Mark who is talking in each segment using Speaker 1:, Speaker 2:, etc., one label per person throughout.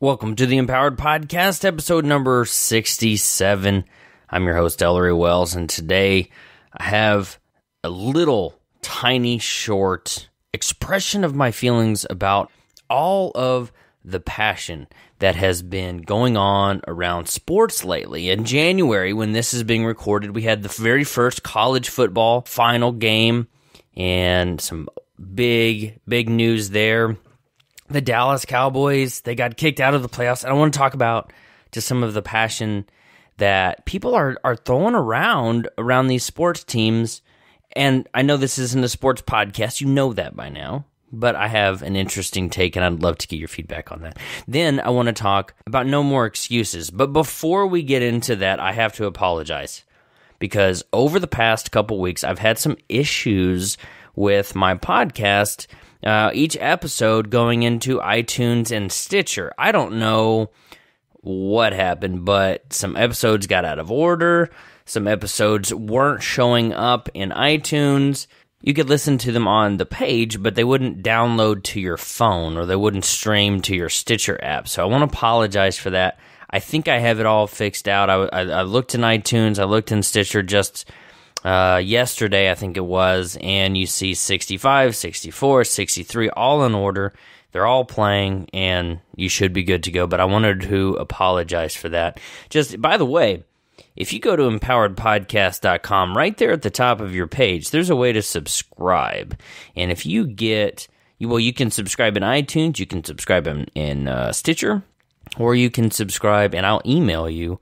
Speaker 1: Welcome to the Empowered Podcast, episode number 67. I'm your host, Ellory Wells, and today I have a little tiny short expression of my feelings about all of the passion that has been going on around sports lately. In January, when this is being recorded, we had the very first college football final game and some big, big news there the Dallas Cowboys, they got kicked out of the playoffs. And I want to talk about just some of the passion that people are, are throwing around around these sports teams. And I know this isn't a sports podcast. You know that by now. But I have an interesting take, and I'd love to get your feedback on that. Then I want to talk about no more excuses. But before we get into that, I have to apologize because over the past couple weeks, I've had some issues with my podcast uh, each episode going into iTunes and Stitcher. I don't know what happened, but some episodes got out of order. Some episodes weren't showing up in iTunes. You could listen to them on the page, but they wouldn't download to your phone or they wouldn't stream to your Stitcher app. So I want to apologize for that. I think I have it all fixed out. I, I, I looked in iTunes, I looked in Stitcher just uh, yesterday, I think it was, and you see 65, 64, 63, all in order. They're all playing, and you should be good to go. But I wanted to apologize for that. Just by the way, if you go to empoweredpodcast.com, right there at the top of your page, there's a way to subscribe. And if you get, well, you can subscribe in iTunes, you can subscribe in, in uh, Stitcher, or you can subscribe, and I'll email you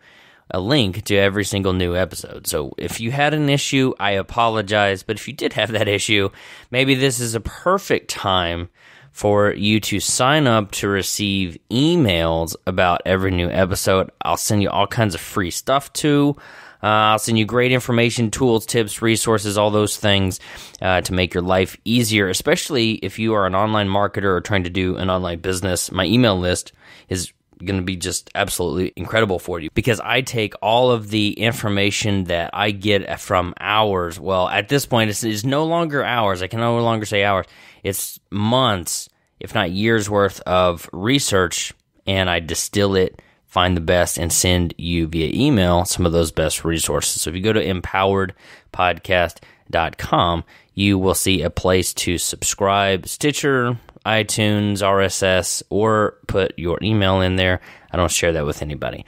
Speaker 1: a link to every single new episode. So if you had an issue, I apologize. But if you did have that issue, maybe this is a perfect time for you to sign up to receive emails about every new episode. I'll send you all kinds of free stuff too. Uh, I'll send you great information, tools, tips, resources, all those things uh, to make your life easier, especially if you are an online marketer or trying to do an online business. My email list is going to be just absolutely incredible for you because I take all of the information that I get from hours. Well, at this point, it's, it's no longer hours. I can no longer say hours. It's months, if not years worth of research, and I distill it, find the best, and send you via email some of those best resources. So if you go to empoweredpodcast.com, you will see a place to subscribe, Stitcher, iTunes, RSS, or put your email in there. I don't share that with anybody.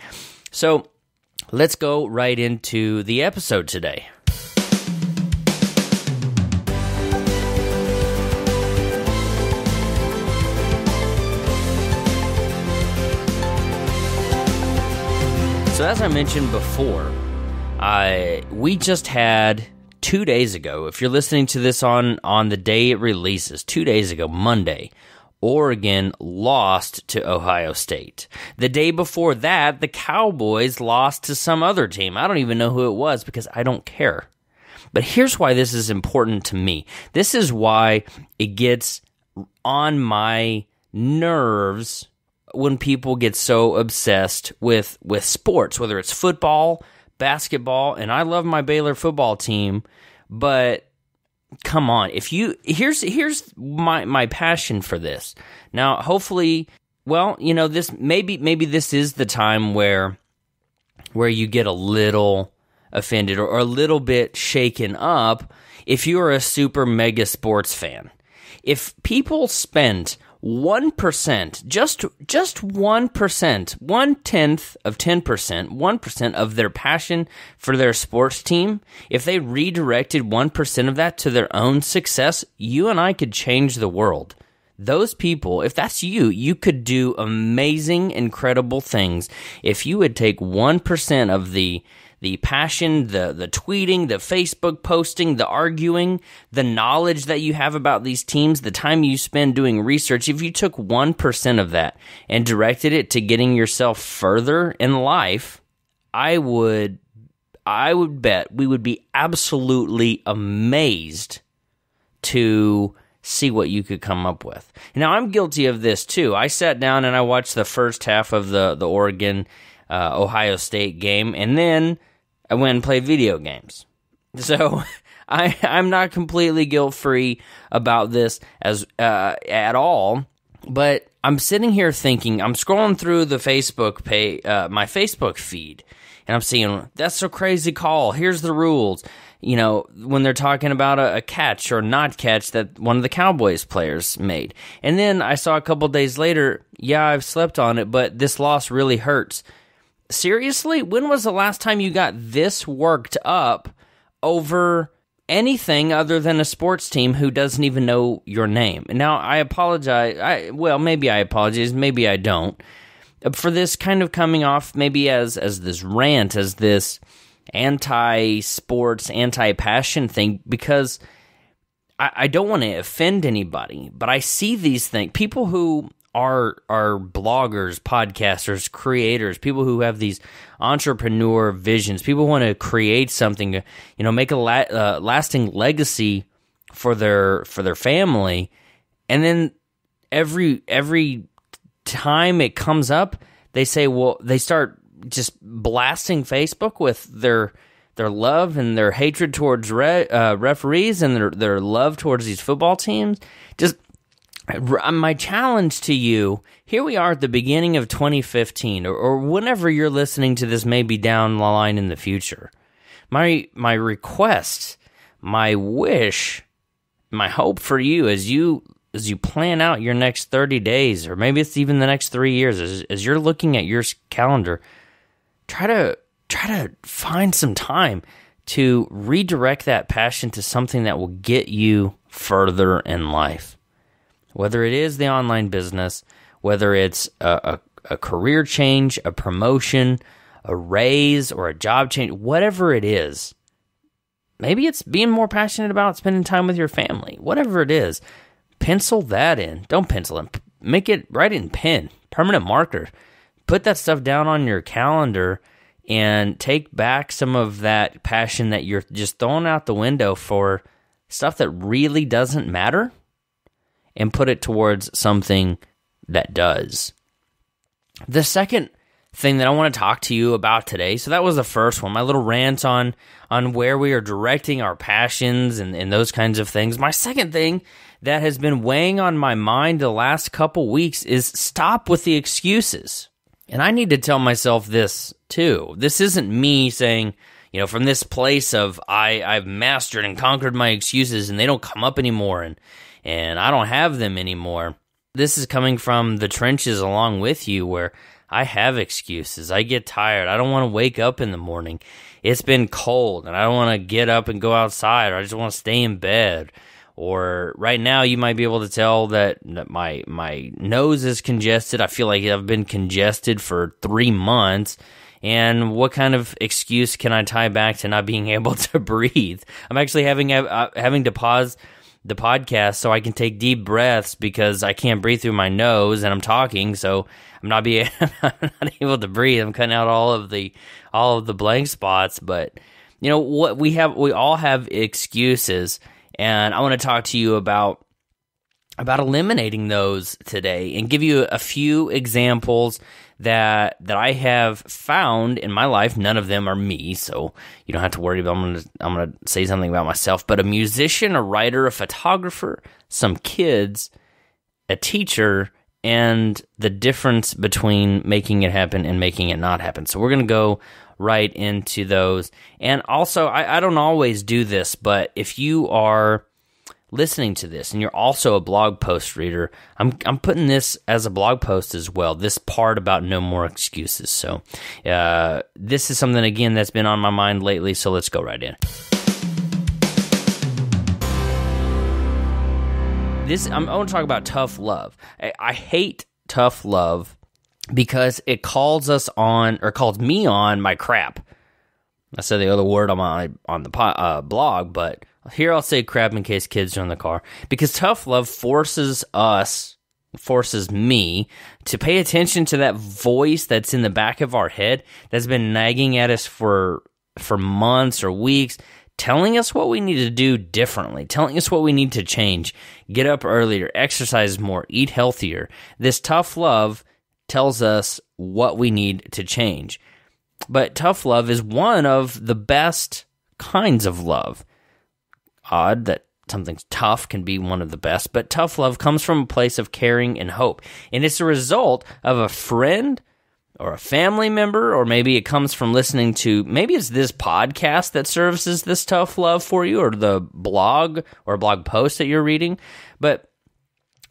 Speaker 1: So let's go right into the episode today. So, as I mentioned before, I we just had two days ago, if you're listening to this on, on the day it releases, two days ago, Monday, Oregon lost to Ohio State. The day before that, the Cowboys lost to some other team. I don't even know who it was because I don't care. But here's why this is important to me. This is why it gets on my nerves when people get so obsessed with with sports, whether it's football, basketball, and I love my Baylor football team, but come on, if you here's here's my my passion for this. Now, hopefully, well, you know, this maybe maybe this is the time where where you get a little offended or, or a little bit shaken up if you're a super mega sports fan. If people spend 1%, just, just 1%, one tenth of 10%, 1% of their passion for their sports team, if they redirected 1% of that to their own success, you and I could change the world. Those people, if that's you, you could do amazing, incredible things if you would take 1% of the the passion, the the tweeting, the Facebook posting, the arguing, the knowledge that you have about these teams, the time you spend doing research, if you took 1% of that and directed it to getting yourself further in life, I would I would bet we would be absolutely amazed to see what you could come up with. Now I'm guilty of this too. I sat down and I watched the first half of the the Oregon uh, Ohio State game, and then I went and played video games. So I I'm not completely guilt free about this as uh, at all. But I'm sitting here thinking, I'm scrolling through the Facebook pay, uh, my Facebook feed, and I'm seeing that's a crazy call. Here's the rules. You know, when they're talking about a, a, catch or not catch that one of the Cowboys players made. And then I saw a couple days later, yeah, I've slept on it, but this loss really hurts. Seriously? When was the last time you got this worked up over anything other than a sports team who doesn't even know your name. Now, I apologize. I well, maybe I apologize, maybe I don't. Uh, for this kind of coming off maybe as as this rant, as this anti-sports, anti-passion thing because I, I don't want to offend anybody, but I see these things. People who are are bloggers, podcasters, creators, people who have these entrepreneur visions. People want to create something, you know, make a la- uh, lasting legacy for their for their family, and then every every time it comes up, they say, well, they start just blasting Facebook with their their love and their hatred towards re- uh, referees and their their love towards these football teams. Just Uh, my challenge to you here we are at the beginning of 2015 or, or, whenever you're listening to this maybe down the line in the future. My my request my wish my hope for you as you as you plan out your next 30 days or maybe it's even the next 3 years as, as you're looking at your calendar try to try to find some time to redirect that passion to something that will get you further in life whether it is the online business, whether it's a, a, a career change, a promotion, a raise, or a job change, whatever it is. Maybe it's being more passionate about spending time with your family. Whatever it is, pencil that in. Don't pencil in. Make it write in pen, permanent marker. Put that stuff down on your calendar and take back some of that passion that you're just throwing out the window for stuff that really doesn't matter and put it towards something that does. The second thing that I want to talk to you about today. So that was the first one, my little rant on on where we are directing our passions and, and those kinds of things. My second thing that has been weighing on my mind the last couple weeks is stop with the excuses. And I need to tell myself this too. This isn't me saying, you know, from this place of I I've mastered and conquered my excuses and they don't come up anymore and and I don't have them anymore. This is coming from the trenches along with you where I have excuses. I get tired. I don't want to wake up in the morning. It's been cold and I don't want to get up and go outside or I just want to stay in bed. Or right now you might be able to tell that, that my my nose is congested. I feel like I've been congested for 3 months. And what kind of excuse can I tie back to not being able to breathe? I'm actually having uh, having to pause the podcast so I can take deep breaths because I can't breathe through my nose and I'm talking, so I'm not being not able to breathe. I'm cutting out all of the all of the blank spots, but you know what we have we all have excuses and I want to talk to you about about eliminating those today and give you a few examples that that I have found in my life. None of them are me, so you don't have to worry about. I'm gonna I'm gonna say something about myself. But a musician, a writer, a photographer, some kids, a teacher, and the difference between making it happen and making it not happen. So we're gonna go right into those. And also, I, I don't always do this, but if you are listening to this and you're also a blog post reader, I'm I'm putting this as a blog post as well. This part about no more excuses. So, uh, this is something again that's been on my mind lately. So let's go right in. This I'm, I want to talk about tough love. I, I hate tough love because it calls us on or calls me on my crap. I said the other word on my on the uh, blog, but here I'll say crap in case kids are in the car. Because tough love forces us, forces me to pay attention to that voice that's in the back of our head that's been nagging at us for for months or weeks, telling us what we need to do differently, telling us what we need to change, get up earlier, exercise more, eat healthier. This tough love tells us what we need to change. But tough love is one of the best kinds of love odd that something tough can be one of the best, but tough love comes from a place of caring and hope. And it's a result of a friend or a family member, or maybe it comes from listening to, maybe it's this podcast that serves as this tough love for you, or the blog or blog post that you're reading. But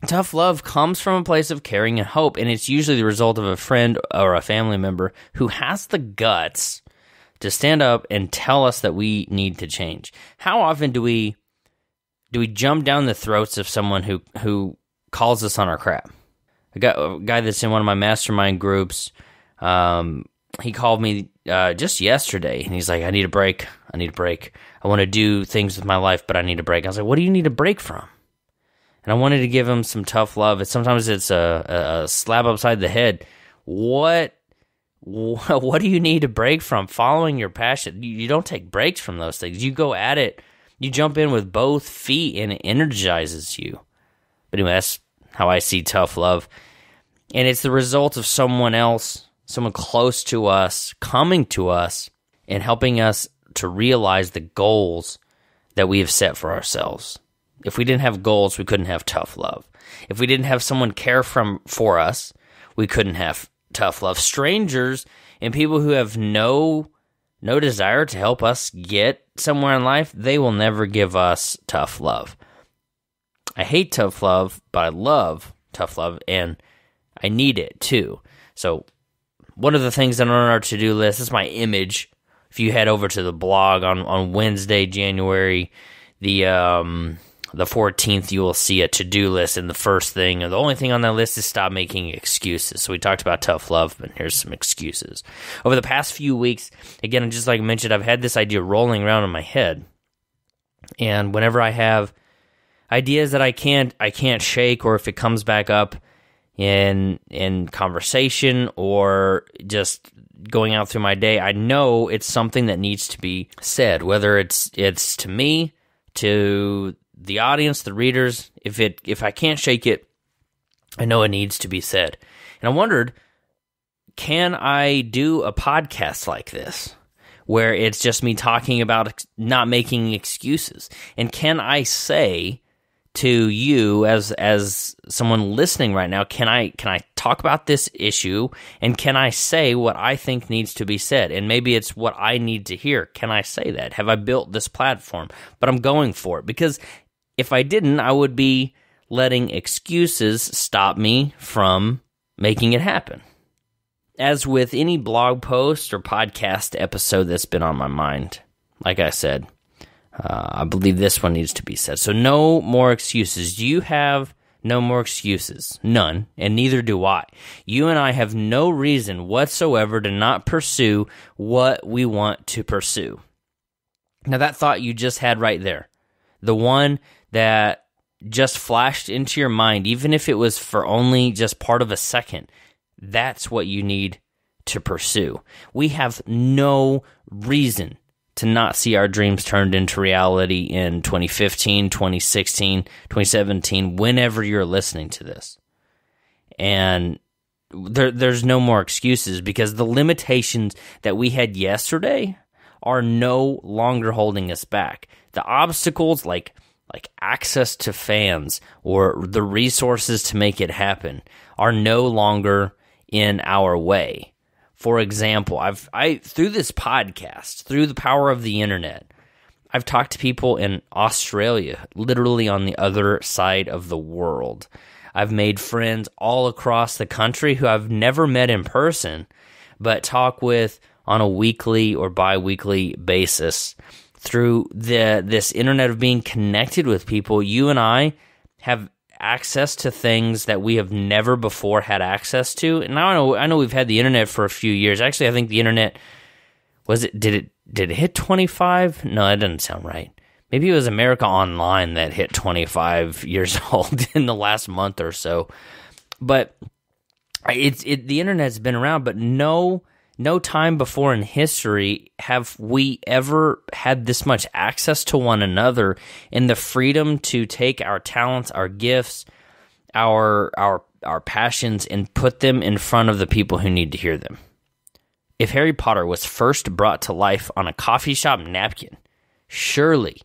Speaker 1: tough love comes from a place of caring and hope, and it's usually the result of a friend or a family member who has the guts to stand up and tell us that we need to change. How often do we do we jump down the throats of someone who who calls us on our crap? A guy, a guy that's in one of my mastermind groups um, he called me uh, just yesterday, and he's like, "I need a break. I need a break. I want to do things with my life, but I need a break." I was like, "What do you need a break from?" And I wanted to give him some tough love. It's sometimes it's a, a slap upside the head. What what do you need to break from? Following your passion. You don't take breaks from those things. You go at it. You jump in with both feet, and it energizes you. But anyway, that's how I see tough love, and it's the result of someone else someone close to us coming to us and helping us to realize the goals that we have set for ourselves. If we didn't have goals, we couldn't have tough love. If we didn't have someone care from for us, we couldn't have tough love. Strangers and people who have no no desire to help us get somewhere in life, they will never give us tough love. I hate tough love, but I love tough love and I need it too. So one of the things that on our to do list is my image. If you head over to the blog on, on Wednesday, January the um, the 14th, you will see a to do list. And the first thing, the only thing on that list is stop making excuses. So we talked about tough love, but here's some excuses. Over the past few weeks, again, just like I mentioned, I've had this idea rolling around in my head. And whenever I have ideas that I can't I can't shake, or if it comes back up, in in conversation or just going out through my day, I know it's something that needs to be said, whether it's it's to me, to the audience, the readers. If it if I can't shake it, I know it needs to be said. And I wondered, can I do a podcast like this? Where it's just me talking about not making excuses. And can I say to you as as someone listening right now can i can i talk about this issue and can i say what i think needs to be said and maybe it's what i need to hear can i say that have i built this platform but i'm going for it because if i didn't i would be letting excuses stop me from making it happen as with any blog post or podcast episode that's been on my mind like i said uh, I believe this one needs to be said. So, no more excuses. You have no more excuses. None. And neither do I. You and I have no reason whatsoever to not pursue what we want to pursue. Now, that thought you just had right there, the one that just flashed into your mind, even if it was for only just part of a second, that's what you need to pursue. We have no reason to not see our dreams turned into reality in 2015, 2016, 2017, whenever you're listening to this. And there, there's no more excuses because the limitations that we had yesterday are no longer holding us back. The obstacles like like access to fans or the resources to make it happen are no longer in our way. For example, I've I through this podcast, through the power of the internet, I've talked to people in Australia, literally on the other side of the world. I've made friends all across the country who I've never met in person, but talk with on a weekly or bi-weekly basis through the this internet of being connected with people. You and I have access to things that we have never before had access to. And I know I know we've had the internet for a few years. Actually, I think the internet was it did it did it hit 25? No, that doesn't sound right. Maybe it was America Online that hit 25 years old in the last month or so. But it's it the internet's been around, but no no time before in history have we ever had this much access to one another and the freedom to take our talents, our gifts, our our our passions and put them in front of the people who need to hear them. If Harry Potter was first brought to life on a coffee shop napkin, surely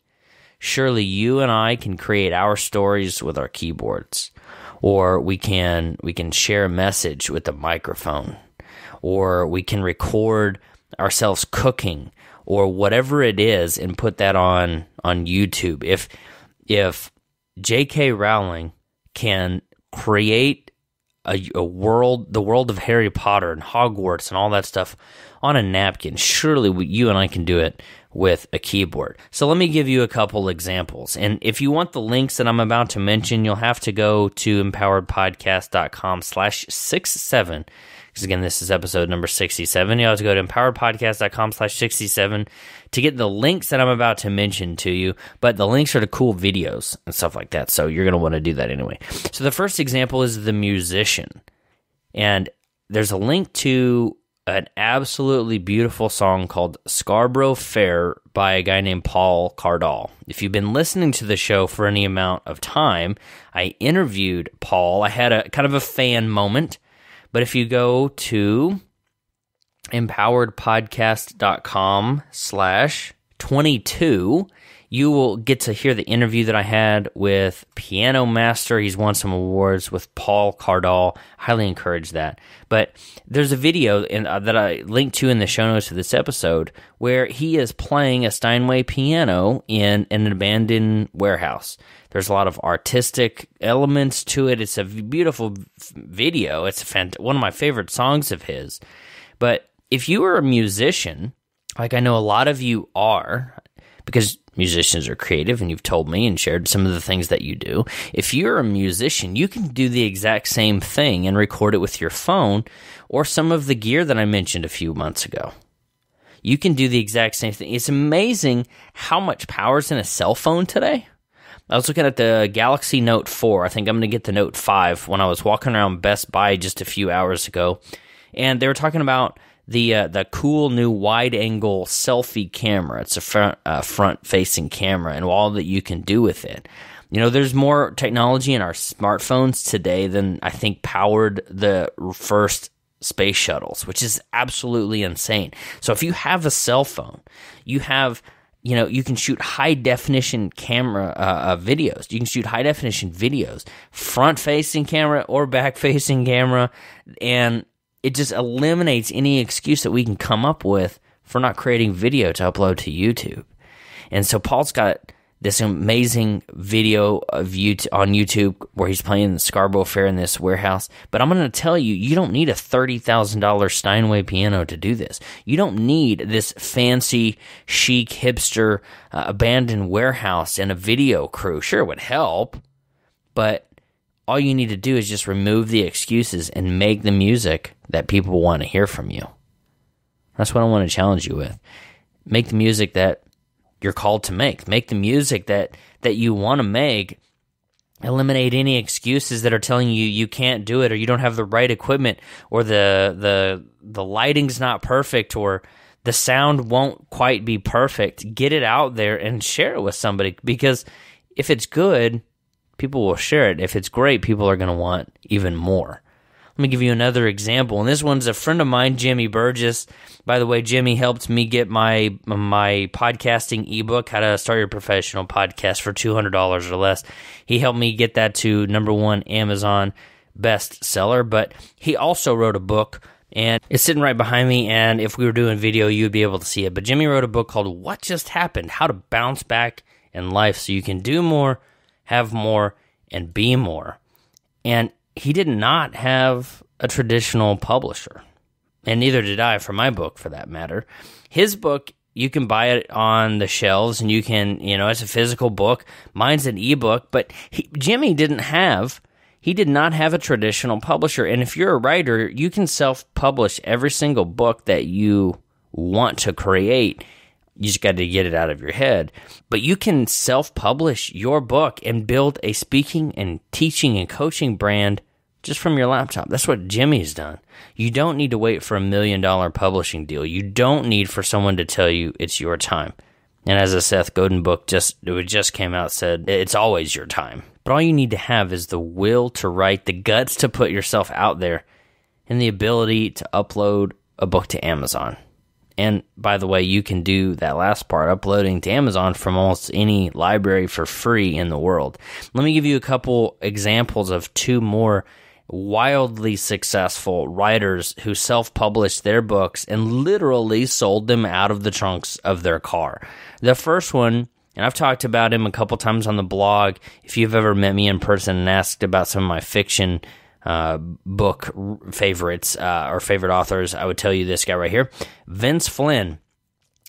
Speaker 1: surely you and I can create our stories with our keyboards or we can we can share a message with a microphone or we can record ourselves cooking or whatever it is and put that on on YouTube if if J.K. Rowling can create a, a, world, the world of Harry Potter and Hogwarts and all that stuff on a napkin, surely we, you and I can do it with a keyboard. So let me give you a couple examples. And if you want the links that I'm about to mention, you'll have to go to empoweredpodcast.com slash six seven because again, this is episode number 67. You have to go to empoweredpodcast.com slash 67 to get the links that I'm about to mention to you. But the links are to cool videos and stuff like that. So you're going to want to do that anyway. So the first example is the musician. And there's a link to an absolutely beautiful song called Scarborough Fair by a guy named Paul Cardall. If you've been listening to the show for any amount of time, I interviewed Paul. I had a kind of a fan moment but if you go to empoweredpodcast.com slash 22, you will get to hear the interview that I had with Piano Master. He's won some awards with Paul Cardall. Highly encourage that. But there's a video in, uh, that I linked to in the show notes of this episode where he is playing a Steinway piano in an abandoned warehouse. There's a lot of artistic elements to it. It's a beautiful video. It's fant- one of my favorite songs of his. But if you are a musician, like I know a lot of you are, because musicians are creative and you've told me and shared some of the things that you do. If you're a musician, you can do the exact same thing and record it with your phone or some of the gear that I mentioned a few months ago. You can do the exact same thing. It's amazing how much power is in a cell phone today. I was looking at the Galaxy Note 4. I think I'm going to get the Note 5 when I was walking around Best Buy just a few hours ago. And they were talking about the uh, the cool new wide angle selfie camera. It's a front uh, front facing camera and all that you can do with it. You know, there's more technology in our smartphones today than I think powered the first space shuttles, which is absolutely insane. So if you have a cell phone, you have you know you can shoot high definition camera uh, uh, videos. You can shoot high definition videos front facing camera or back facing camera. And it just eliminates any excuse that we can come up with for not creating video to upload to youtube. And so paul's got this amazing video of YouTube, on YouTube where he's playing the Scarborough Fair in this warehouse. But I'm going to tell you, you don't need a $30,000 Steinway piano to do this. You don't need this fancy, chic, hipster, uh, abandoned warehouse and a video crew. Sure, it would help, but all you need to do is just remove the excuses and make the music that people want to hear from you. That's what I want to challenge you with. Make the music that you're called to make. Make the music that that you want to make. Eliminate any excuses that are telling you you can't do it or you don't have the right equipment or the the the lighting's not perfect or the sound won't quite be perfect. Get it out there and share it with somebody because if it's good, people will share it. If it's great, people are going to want even more. Let me give you another example. And this one's a friend of mine, Jimmy Burgess. By the way, Jimmy helped me get my my podcasting ebook, How to Start Your Professional Podcast for two hundred dollars or less. He helped me get that to number one Amazon bestseller. But he also wrote a book and it's sitting right behind me. And if we were doing video, you'd be able to see it. But Jimmy wrote a book called What Just Happened How to Bounce Back in Life So You Can Do More, Have More, and Be More. And he did not have a traditional publisher, and neither did I for my book, for that matter. His book, you can buy it on the shelves, and you can, you know, it's a physical book. Mine's an ebook, but he, Jimmy didn't have. He did not have a traditional publisher. And if you're a writer, you can self publish every single book that you want to create you just got to get it out of your head. But you can self publish your book and build a speaking and teaching and coaching brand just from your laptop. That's what Jimmy's done. You don't need to wait for a million dollar publishing deal. You don't need for someone to tell you it's your time. And as a Seth Godin book just it just came out said, it's always your time. But all you need to have is the will to write, the guts to put yourself out there, and the ability to upload a book to Amazon And by the way, you can do that last part, uploading to Amazon from almost any library for free in the world. Let me give you a couple examples of two more wildly successful writers who self published their books and literally sold them out of the trunks of their car. The first one, and I've talked about him a couple times on the blog. If you've ever met me in person and asked about some of my fiction uh, book favorites uh, or favorite authors, I would tell you this guy right here Vince Flynn.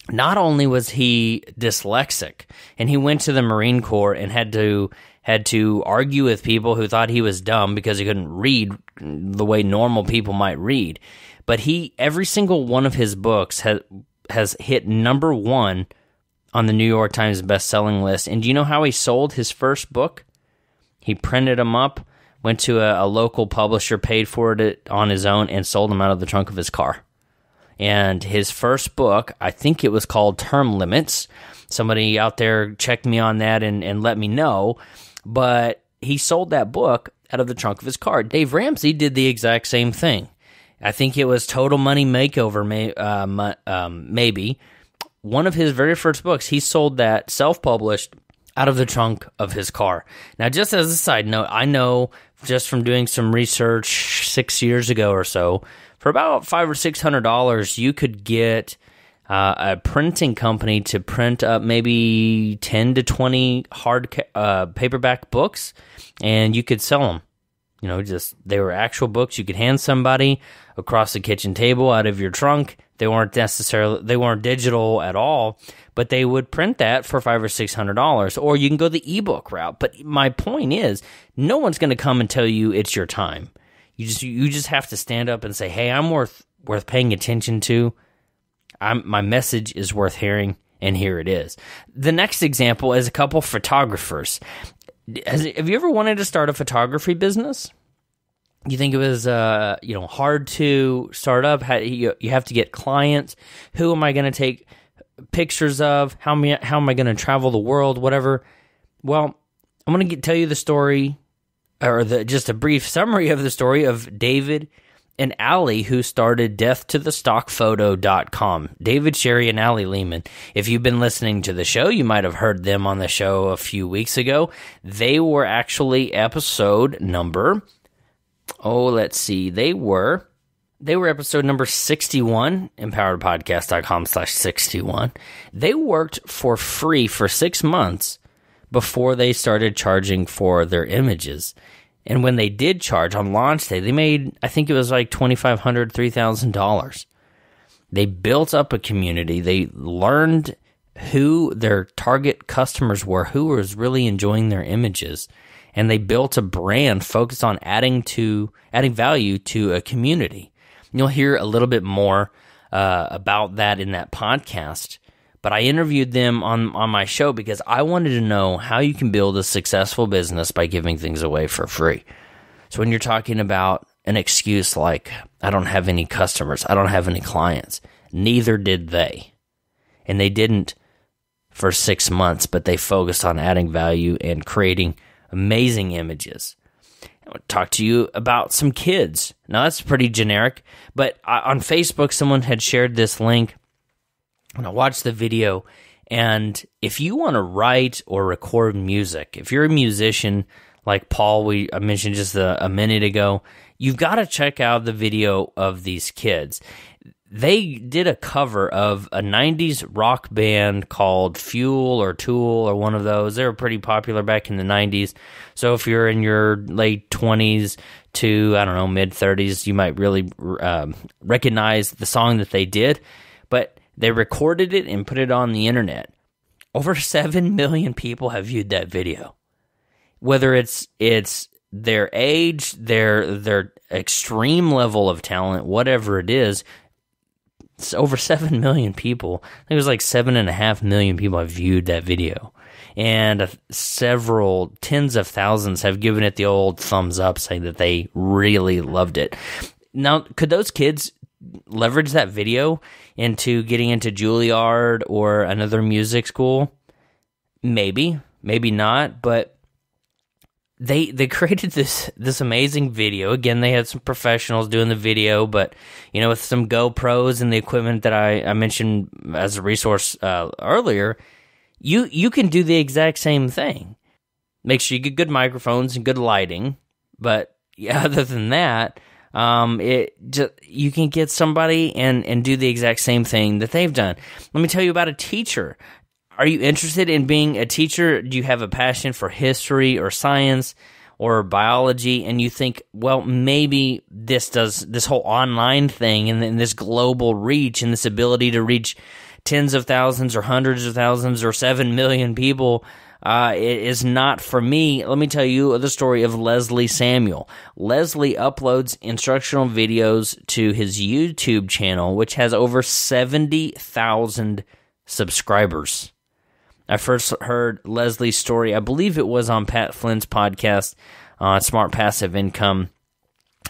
Speaker 1: Not only was he dyslexic and he went to the Marine Corps and had to had to argue with people who thought he was dumb because he couldn't read the way normal people might read. But he, every single one of his books has has hit number one on the New York Times best-selling list. And do you know how he sold his first book? He printed them up, went to a, a local publisher, paid for it on his own, and sold them out of the trunk of his car. And his first book, I think it was called Term Limits. Somebody out there checked me on that and, and let me know but he sold that book out of the trunk of his car. Dave Ramsey did the exact same thing. I think it was Total Money Makeover, may, uh, um, maybe. One of his very first books, he sold that self published out of the trunk of his car. Now, just as a side note, I know just from doing some research six years ago or so, for about five or six hundred dollars, you could get uh, a printing company to print up maybe 10 to 20 hard uh, paperback books and you could sell them you know just they were actual books. You could hand somebody across the kitchen table out of your trunk they weren't necessarily they weren't digital at all but they would print that for five or six hundred dollars or you can go the ebook route but my point is no one's going to come and tell you it's your time you just you just have to stand up and say hey i'm worth worth paying attention to I'm, my message is worth hearing, and here it is. The next example is a couple photographers. Has, have you ever wanted to start a photography business? You think it was, uh, you know, hard to start up? How, you, you have to get clients. Who am I going to take pictures of? How I, how am I going to travel the world? Whatever. Well, I'm going to tell you the story, or the, just a brief summary of the story of David and Allie, who started death-to-the-stock-photo.com. David Sherry and Allie Lehman. If you've been listening to the show, you might have heard them on the show a few weeks ago. They were actually episode number, oh, let's see, they were, they were episode number 61, empoweredpodcast.com slash 61. They worked for free for six months before they started charging for their images. And when they did charge on launch day, they made, I think it was like $2,500, $3,000. They built up a community. They learned who their target customers were, who was really enjoying their images. And they built a brand focused on adding to, adding value to a community. You'll hear a little bit more uh, about that in that podcast but I interviewed them on, on my show because I wanted to know how you can build a successful business by giving things away for free. So when you're talking about an excuse like, I don't have any customers, I don't have any clients, neither did they. And they didn't for six months, but they focused on adding value and creating amazing images. I talk to you about some kids. Now, that's pretty generic, but on Facebook, someone had shared this link and I watched the video. And if you want to write or record music, if you're a musician like Paul, we I mentioned just a, a minute ago, you've got to check out the video of these kids. They did a cover of a 90s rock band called Fuel or Tool or one of those. They were pretty popular back in the 90s. So if you're in your late 20s to, I don't know, mid 30s, you might really um, recognize the song that they did. But they recorded it and put it on the internet. Over 7 million people have viewed that video. Whether it's it's their age, their their extreme level of talent, whatever it is, it's over 7 million people. I think it was like seven and a half million people have viewed that video. And several tens of thousands have given it the old thumbs up, saying that they really loved it. Now, could those kids leverage that video into getting into Juilliard or another music school? Maybe, maybe not, but they they created this this amazing video. Again, they had some professionals doing the video, but you know, with some GoPros and the equipment that I, I mentioned as a resource uh, earlier, you you can do the exact same thing. Make sure you get good microphones and good lighting, but yeah, other than that, um, it just, you can get somebody and and do the exact same thing that they've done. Let me tell you about a teacher are you interested in being a teacher? Do you have a passion for history or science or biology? And you think, well, maybe this does this whole online thing and, and this global reach and this ability to reach tens of thousands or hundreds of thousands or seven million people uh, is not for me. Let me tell you the story of Leslie Samuel. Leslie uploads instructional videos to his YouTube channel, which has over 70,000 subscribers. I first heard Leslie's story, I believe it was on Pat Flynn's podcast on uh, Smart Passive Income.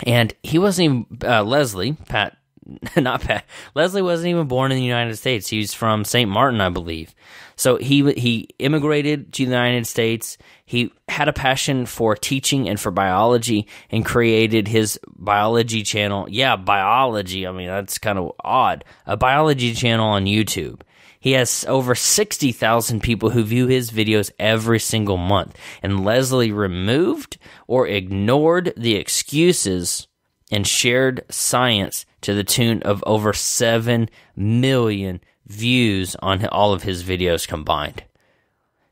Speaker 1: And he wasn't even, uh, Leslie, Pat, not Pat, Leslie wasn't even born in the United States. He was from St. Martin, I believe. So he, he immigrated to the United States. He had a passion for teaching and for biology and created his biology channel. Yeah, biology. I mean, that's kind of odd. A biology channel on YouTube. He has over 60,000 people who view his videos every single month. And Leslie removed or ignored the excuses and shared science to the tune of over 7 million views on all of his videos combined.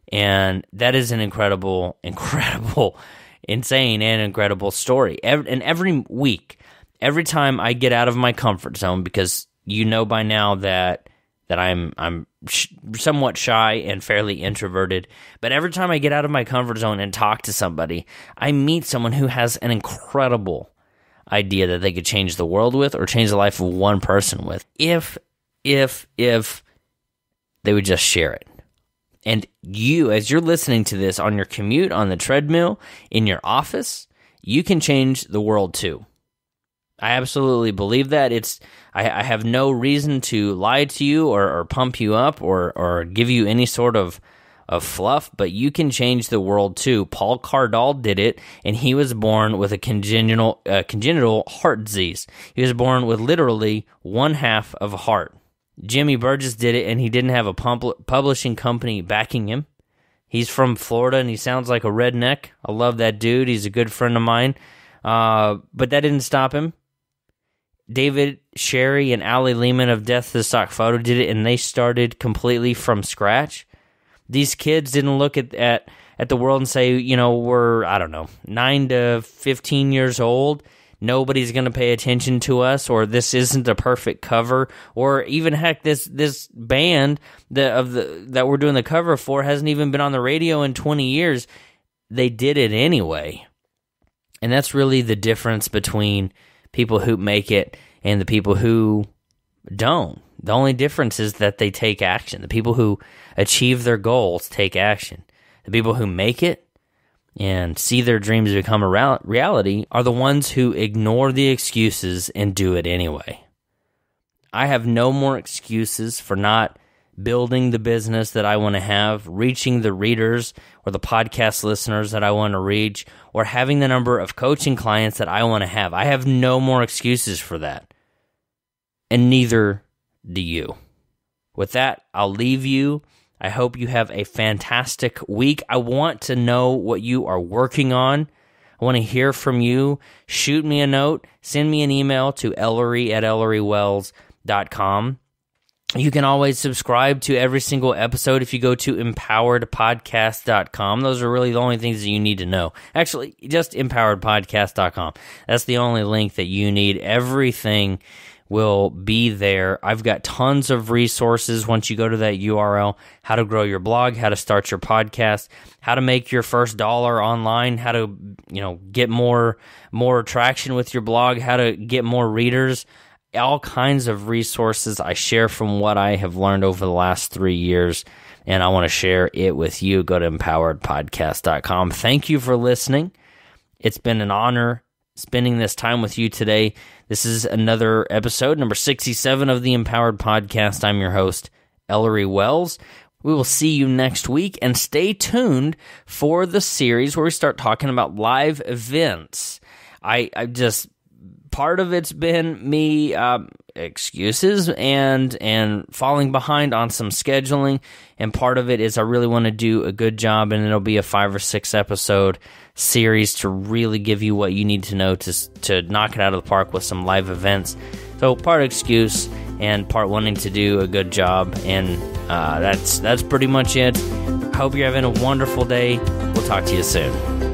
Speaker 1: And that is an incredible, incredible, insane, and incredible story. and every week, every time I get out of my comfort zone, because you know by now that that I'm I'm sh- somewhat shy and fairly introverted. But every time I get out of my comfort zone and talk to somebody, I meet someone who has an incredible idea that they could change the world with or change the life of one person with. If if if they would just share it. And you, as you're listening to this on your commute, on the treadmill, in your office, you can change the world too. I absolutely believe that. It's I, I have no reason to lie to you or, or pump you up or or give you any sort of of fluff, but you can change the world too. Paul Cardall did it, and he was born with a congenital uh, congenital heart disease. He was born with literally one half of a heart. Jimmy Burgess did it, and he didn't have a pub- publishing company backing him. He's from Florida, and he sounds like a redneck. I love that dude. He's a good friend of mine. Uh, but that didn't stop him. David Sherry and Allie Lehman of Death to Stock Photo did it, and they started completely from scratch. These kids didn't look at, at at the world and say, you know, we're I don't know nine to fifteen years old. Nobody's going to pay attention to us, or this isn't a perfect cover, or even heck, this this band that of the that we're doing the cover for hasn't even been on the radio in twenty years. They did it anyway, and that's really the difference between people who make it and the people who don't. The only difference is that they take action. The people who achieve their goals take action. The people who make it and see their dreams become a reality are the ones who ignore the excuses and do it anyway. I have no more excuses for not building the business that I want to have, reaching the readers or the podcast listeners that I want to reach, or having the number of coaching clients that I want to have. I have no more excuses for that. And neither do you. With that, I'll leave you. I hope you have a fantastic week. I want to know what you are working on. I want to hear from you. Shoot me a note, send me an email to ellory at ellorywells.com. You can always subscribe to every single episode if you go to empoweredpodcast.com. Those are really the only things that you need to know. Actually, just empoweredpodcast.com. That's the only link that you need. Everything will be there. I've got tons of resources once you go to that URL how to grow your blog, how to start your podcast, how to make your first dollar online, how to, you know, get more more traction with your blog, how to get more readers all kinds of resources I share from what I have learned over the last three years, and I want to share it with you. Go to empoweredpodcast.com. Thank you for listening. It's been an honor spending this time with you today. This is another episode, number 67 of the Empowered Podcast. I'm your host, Ellory Wells. We will see you next week and stay tuned for the series where we start talking about live events. I, I just part of it's been me um, excuses and and falling behind on some scheduling and part of it is i really want to do a good job and it'll be a five or six episode series to really give you what you need to know to to knock it out of the park with some live events. So part excuse and part wanting to do a good job and uh, that's that's pretty much it. Hope you're having a wonderful day. We'll talk to you soon